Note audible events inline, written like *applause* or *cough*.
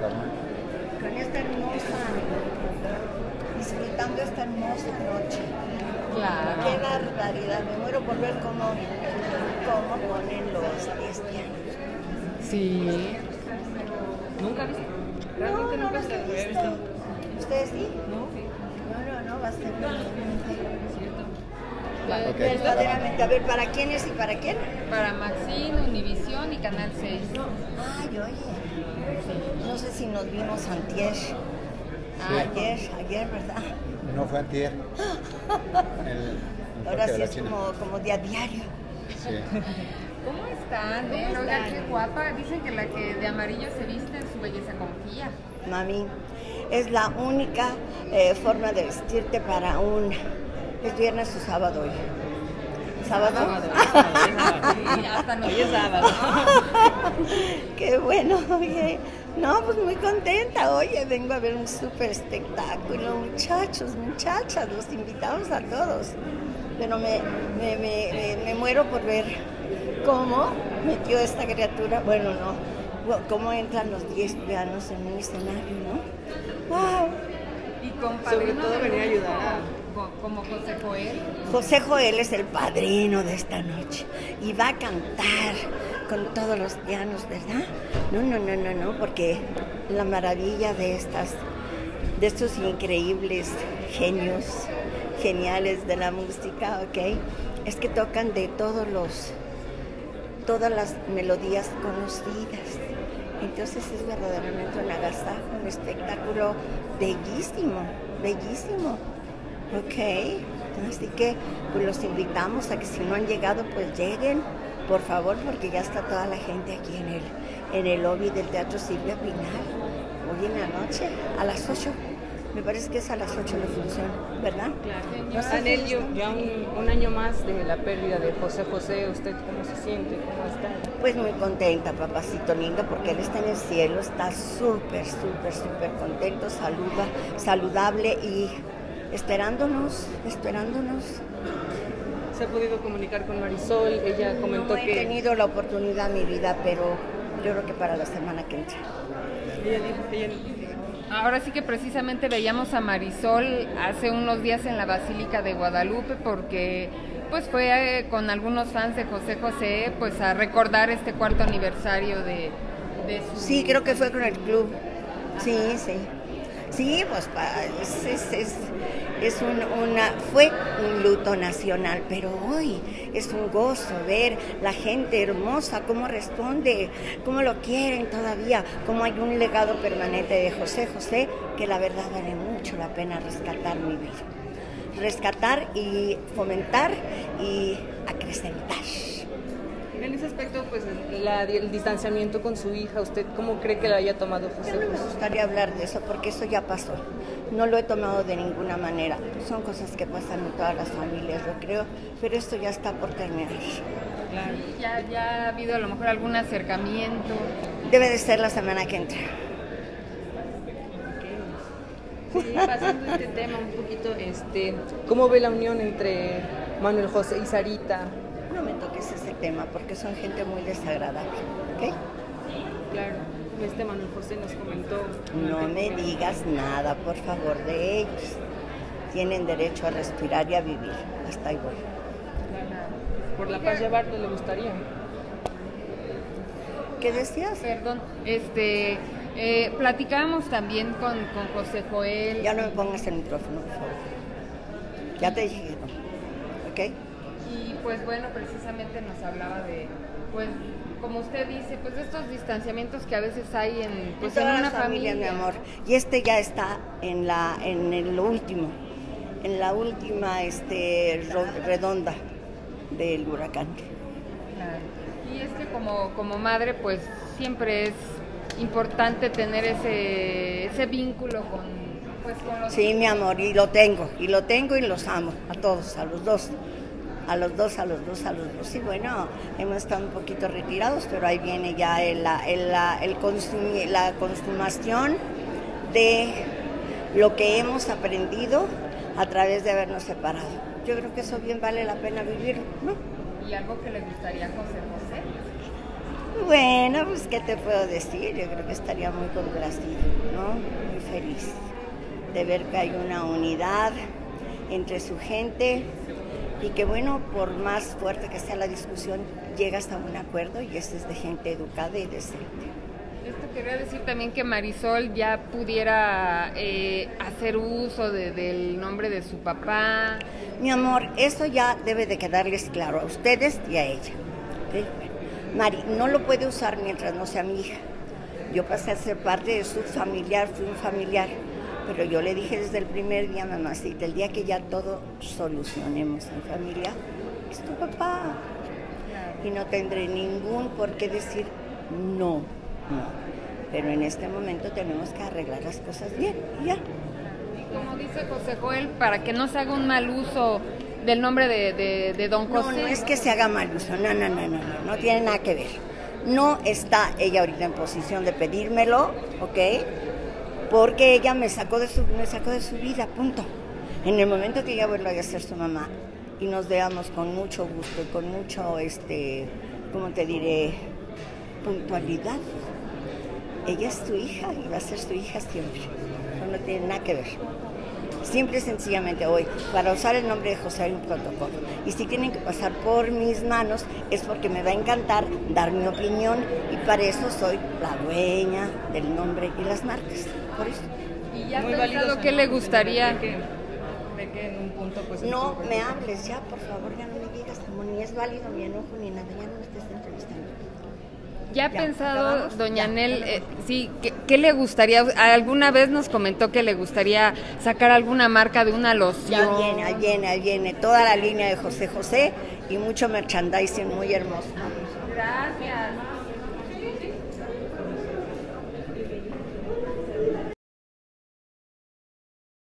con esta hermosa, disfrutando esta hermosa noche. Claro. Qué barbaridad, me muero por ver cómo, cómo ponen los cristianos. Sí. ¿Nunca viste? No, Realmente no nunca los se había visto. ¿Ustedes sí? No, sí, No, no, no, va a ser cierto. Ok. verdaderamente. A ver, ¿para quiénes y para quién? Para Maxine, Univisión y Canal 6. Ay, oye. No sé si nos vimos antier. Ayer, ayer, ¿verdad? No fue antier. *laughs* El, el Ahora sí es como, como día a diario. Sí. *laughs* ¿Cómo están? Oigan, qué guapa. Dicen que la que de amarillo se viste en su belleza confía. Mami, es la única eh, forma de vestirte para un... ¿Es viernes o sábado hoy? ¿Sábado? *laughs* Nos Hoy es sábado. *laughs* Qué bueno, oye. No, pues muy contenta. Oye, vengo a ver un súper espectáculo. Muchachos, muchachas, los invitamos a todos. Pero me, me, me, me- muero por ver cómo metió esta criatura. Bueno, no. Cómo entran los 10 pianos en un escenario, ¿no? ¡Wow! Y con Sobre todo venía a ayudar a- Como José Joel. José Joel es el padrino de esta noche y va a cantar con todos los pianos, ¿verdad? No, no, no, no, no, porque la maravilla de estas, de estos increíbles genios, geniales de la música, ¿ok? Es que tocan de todos los, todas las melodías conocidas. Entonces es verdaderamente un agasajo, un espectáculo bellísimo, bellísimo. Ok, así que pues los invitamos a que si no han llegado, pues lleguen, por favor, porque ya está toda la gente aquí en el, en el lobby del Teatro Silvia Pinal. Hoy en la noche, a las 8. Me parece que es a las 8 la función, ¿verdad? No sé si Anelio, está- ya un, un año más de la pérdida de José José, ¿usted cómo se siente? ¿Cómo está? Pues muy contenta, papacito lindo, porque él está en el cielo, está súper, súper, súper contento, saluda, saludable y esperándonos, esperándonos. ¿Se ha podido comunicar con Marisol? Ella comentó no he que... tenido la oportunidad en mi vida, pero yo creo que para la semana que entra. Ella dijo que ella... Ahora sí que precisamente veíamos a Marisol hace unos días en la Basílica de Guadalupe porque pues fue eh, con algunos fans de José José pues a recordar este cuarto aniversario de, de su... Sí, creo que fue con el club. Sí, sí. Sí, pues es, es, es, es un- una, fue un luto nacional, pero hoy es un gozo ver la gente hermosa, cómo responde, cómo lo quieren todavía, cómo hay un legado permanente de José José que la verdad vale mucho la pena rescatar mi vida. Rescatar y fomentar y acrecentar. En ese aspecto, pues la- el distanciamiento con su hija, ¿usted cómo cree que la haya tomado José Ya no me gustaría hablar de eso porque eso ya pasó. No lo he tomado de ninguna manera. Son cosas que pasan en todas las familias, yo creo, pero esto ya está por terminar. Claro. Ya, ya ha habido a lo mejor algún acercamiento. Debe de ser la semana que entra. Sí, pasando este tema un poquito, este, ¿cómo ve la unión entre Manuel José y Sarita? No me toques ese tema porque son gente muy desagradable. ¿ok? Claro, este Manuel José nos comentó. No me digas nada, por favor, de ellos. Tienen derecho a respirar y a vivir. Hasta ahí voy. Por la paz llevarlo le gustaría. ¿Qué decías? Perdón, este, eh, platicábamos también con, con José Joel. Ya no me pongas el micrófono, por favor. Ya te dije que no. ¿Ok? Pues bueno, precisamente nos hablaba de, pues, como usted dice, pues de estos distanciamientos que a veces hay en, pues, en una familia. mi amor. Y este ya está en la en el último, en la última este ro- redonda del huracán. Claro. Y es que como, como madre, pues siempre es importante tener ese, ese vínculo con, pues, con los Sí, mi amor, y lo tengo, y lo tengo y los amo, a todos, a los dos. A los dos, a los dos, a los dos. Y bueno, hemos estado un poquito retirados, pero ahí viene ya el, la, el, el consumi- la consumación de lo que hemos aprendido a través de habernos separado. Yo creo que eso bien vale la pena vivirlo, ¿no? y algo que le gustaría a José José. Bueno, pues qué te puedo decir, yo creo que estaría muy complacido, ¿no? Muy feliz de ver que hay una unidad entre su gente y que bueno, por más fuerte que sea la discusión, llega hasta un acuerdo y este es de gente educada y decente. Esto quería decir también que Marisol ya pudiera eh, hacer uso de- del nombre de su papá. Mi amor, eso ya debe de quedarles claro a ustedes y a ella. ¿ok? Bueno, Mari, no lo puede usar mientras no sea mi hija. Yo pasé a ser parte de su familiar, fui un familiar. Pero yo le dije desde el primer día, mamacita, el día que ya todo solucionemos en familia, es tu papá. Y no tendré ningún por qué decir no, no. Pero en este momento tenemos que arreglar las cosas bien y ya. Y como dice José Joel, para que no se haga un mal uso del nombre de, de- de don No, José. no es que se haga mal uso, no, no, no, no, no, no tiene nada que ver. No está ella ahorita en posición de pedírmelo, ¿ok? Porque ella me sacó de su, vida, punto. En el momento que ella vuelva a ser su mamá y nos veamos con mucho gusto y con mucho, este, ¿cómo te diré? Puntualidad. Ella es tu hija y va a ser su hija siempre. No tiene nada que ver. Simple y sencillamente hoy, para usar el nombre de José hay un protocolo. Y si tienen que pasar por mis manos es porque me va a encantar dar mi opinión y para eso soy la dueña del nombre y las marcas. Por eso. Y ya ha Muy pensado válido, qué le gustaría. De que, de que en un punto pues el No me hables ya, por favor, ya no me digas como ni es válido mi enojo ni nada, ya no me estés entrevistando. ¿Ya ha pensado, ¿acabamos? doña Ya, Nel, eh, sí, ¿qué, qué le gustaría? Alguna vez nos comentó que le gustaría sacar alguna marca de una loción. Ya viene, ahí viene, ahí viene toda la línea de José José y mucho merchandising muy hermoso.